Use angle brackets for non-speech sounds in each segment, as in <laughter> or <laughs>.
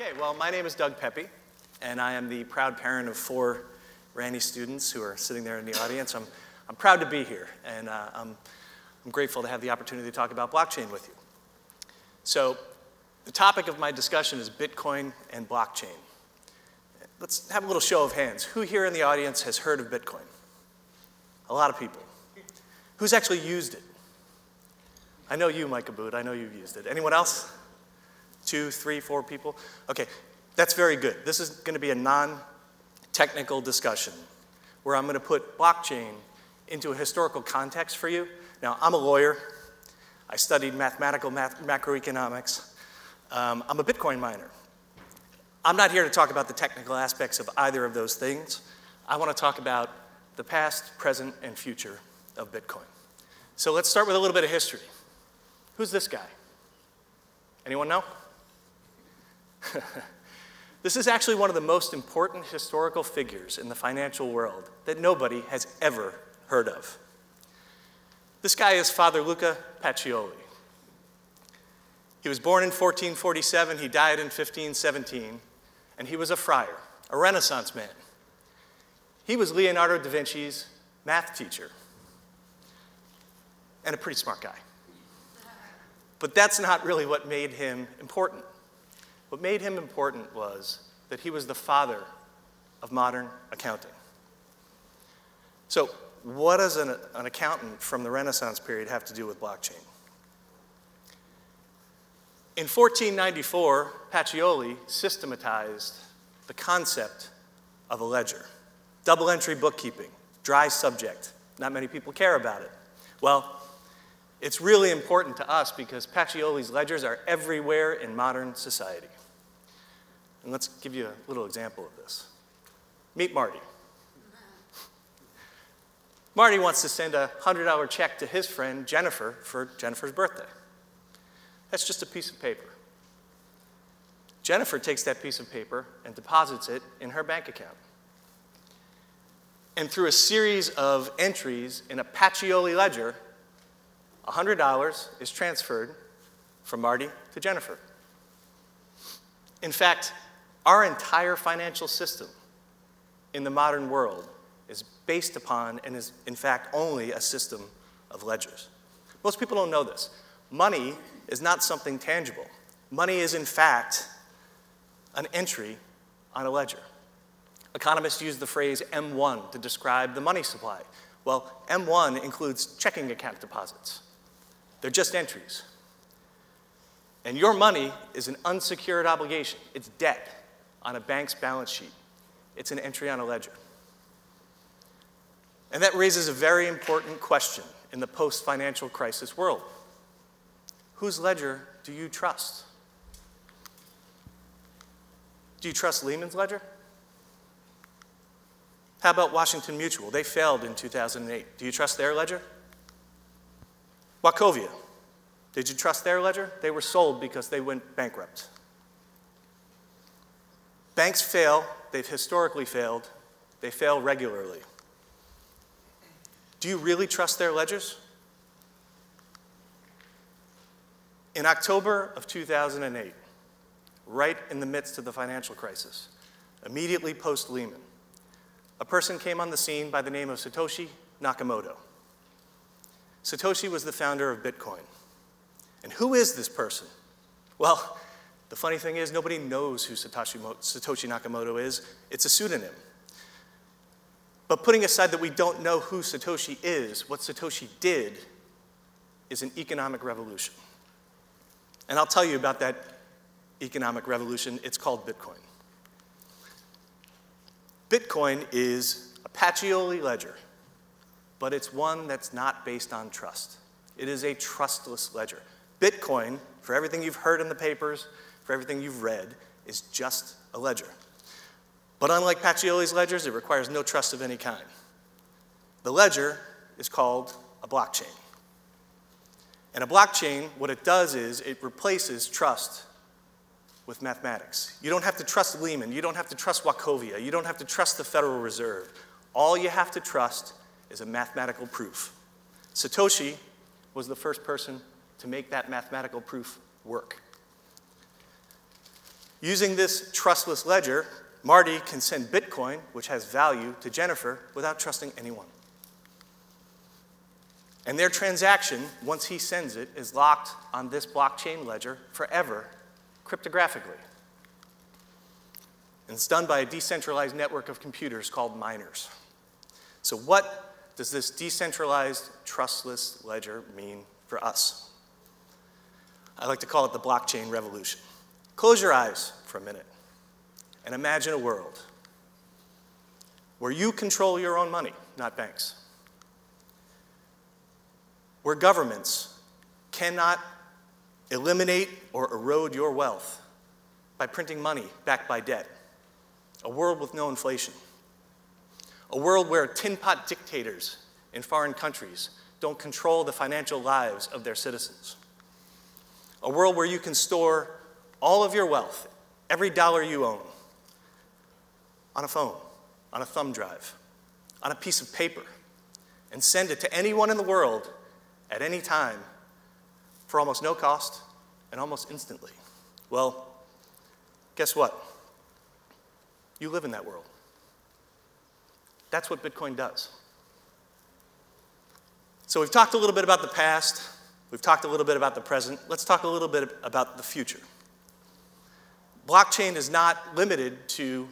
Okay, well, my name is Doug Pepe, and I am the proud parent of four Ranney students who are sitting there in the audience. I'm, I'm proud to be here, and uh, I'm, I'm grateful to have the opportunity to talk about blockchain with you. So, the topic of my discussion is Bitcoin and blockchain. Let's have a little show of hands. Who here in the audience has heard of Bitcoin? A lot of people. Who's actually used it? I know you, Micah Boot. I know you've used it. Anyone else? Two, three, four people? Okay, that's very good. This is going to be a non technical discussion where I'm going to put blockchain into a historical context for you. Now, I'm a lawyer. I studied mathematical math, macroeconomics. Um, I'm a Bitcoin miner. I'm not here to talk about the technical aspects of either of those things. I want to talk about the past, present, and future of Bitcoin. So let's start with a little bit of history. Who's this guy? Anyone know? <laughs> this is actually one of the most important historical figures in the financial world that nobody has ever heard of. This guy is Father Luca Pacioli. He was born in 1447, he died in 1517, and he was a friar, a Renaissance man. He was Leonardo da Vinci's math teacher and a pretty smart guy. But that's not really what made him important. What made him important was that he was the father of modern accounting. So, what does an, an accountant from the Renaissance period have to do with blockchain? In 1494, Pacioli systematized the concept of a ledger. Double entry bookkeeping, dry subject. Not many people care about it. Well, it's really important to us because Pacioli's ledgers are everywhere in modern society. And let's give you a little example of this. Meet Marty. Marty wants to send a $100 check to his friend Jennifer for Jennifer's birthday. That's just a piece of paper. Jennifer takes that piece of paper and deposits it in her bank account. And through a series of entries in a Pacioli ledger, $100 is transferred from Marty to Jennifer. In fact, our entire financial system in the modern world is based upon and is, in fact, only a system of ledgers. Most people don't know this. Money is not something tangible. Money is, in fact, an entry on a ledger. Economists use the phrase M1 to describe the money supply. Well, M1 includes checking account deposits. They're just entries. And your money is an unsecured obligation. It's debt on a bank's balance sheet. It's an entry on a ledger. And that raises a very important question in the post financial crisis world. Whose ledger do you trust? Do you trust Lehman's ledger? How about Washington Mutual? They failed in 2008. Do you trust their ledger? Wachovia. Did you trust their ledger? They were sold because they went bankrupt. Banks fail, they've historically failed, they fail regularly. Do you really trust their ledgers? In October of 2008, right in the midst of the financial crisis, immediately post Lehman, a person came on the scene by the name of Satoshi Nakamoto. Satoshi was the founder of Bitcoin. And who is this person? Well, the funny thing is, nobody knows who Satoshi, Nakamoto is. It's a pseudonym. But putting aside that we don't know who Satoshi is, what Satoshi did is an economic revolution. And I'll tell you about that economic revolution. It's called Bitcoin. Bitcoin is a Pacioli ledger, but it's one that's not based on trust. It is a trustless ledger. Bitcoin, for everything you've heard in the papers, for everything you've read, is just a ledger. But unlike Pacioli's ledgers, it requires no trust of any kind. The ledger is called a blockchain. And a blockchain, what it does is it replaces trust with mathematics. You don't have to trust Lehman. You don't have to trust Wachovia. You don't have to trust the Federal Reserve. All you have to trust is a mathematical proof. Satoshi was the first person to make that mathematical proof work. Using this trustless ledger, Marty can send Bitcoin, which has value, to Jennifer without trusting anyone. And their transaction, once he sends it, is locked on this blockchain ledger forever, cryptographically. And it's done by a decentralized network of computers called miners. So, what does this decentralized, trustless ledger mean for us? I like to call it the blockchain revolution. Close your eyes for a minute and imagine a world where you control your own money, not banks. Where governments cannot eliminate or erode your wealth by printing money backed by debt. A world with no inflation. A world where tin pot dictators in foreign countries don't control the financial lives of their citizens. A world where you can store all of your wealth, every dollar you own, on a phone, on a thumb drive, on a piece of paper, and send it to anyone in the world at any time for almost no cost and almost instantly. Well, guess what? You live in that world. That's what Bitcoin does. So, we've talked a little bit about the past, we've talked a little bit about the present. Let's talk a little bit about the future. Blockchain is not limited to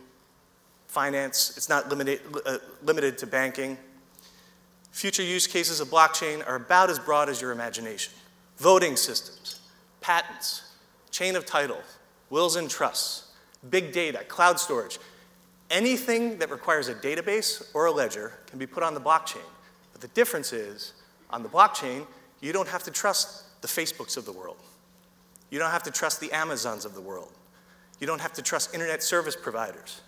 finance, it's not limited, uh, limited to banking. Future use cases of blockchain are about as broad as your imagination voting systems, patents, chain of title, wills and trusts, big data, cloud storage. Anything that requires a database or a ledger can be put on the blockchain. But the difference is, on the blockchain, you don't have to trust the Facebooks of the world. You don't have to trust the Amazons of the world. You don't have to trust internet service providers.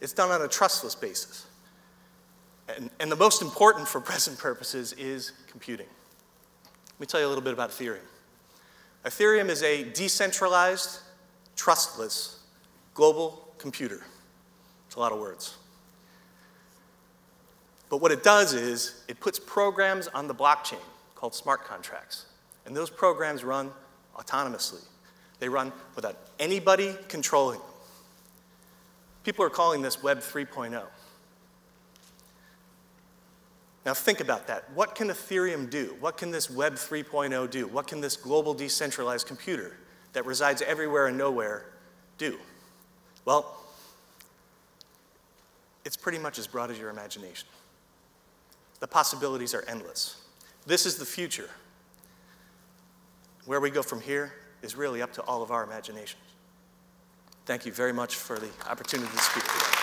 It's done on a trustless basis. And, and the most important for <laughs> present purposes is computing. Let me tell you a little bit about Ethereum. Ethereum is a decentralized, trustless, global computer. It's a lot of words. But what it does is it puts programs on the blockchain called smart contracts. And those programs run autonomously. They run without anybody controlling them. People are calling this Web 3.0. Now, think about that. What can Ethereum do? What can this Web 3.0 do? What can this global decentralized computer that resides everywhere and nowhere do? Well, it's pretty much as broad as your imagination. The possibilities are endless. This is the future. Where we go from here is really up to all of our imaginations. Thank you very much for the opportunity to speak today.